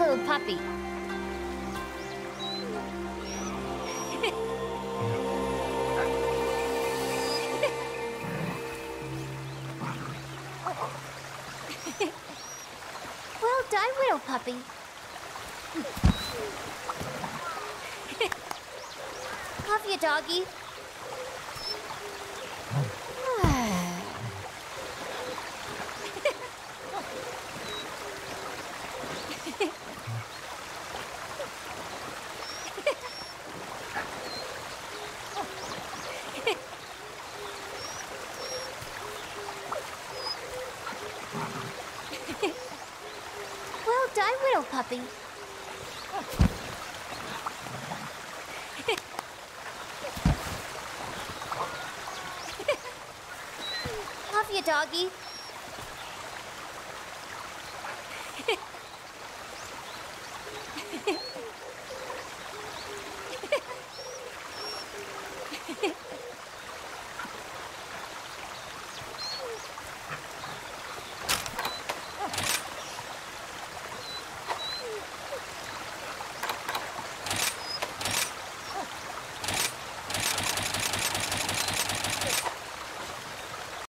puppy. well done, little puppy. Love you, doggy. well done, little puppy. Love you, doggy.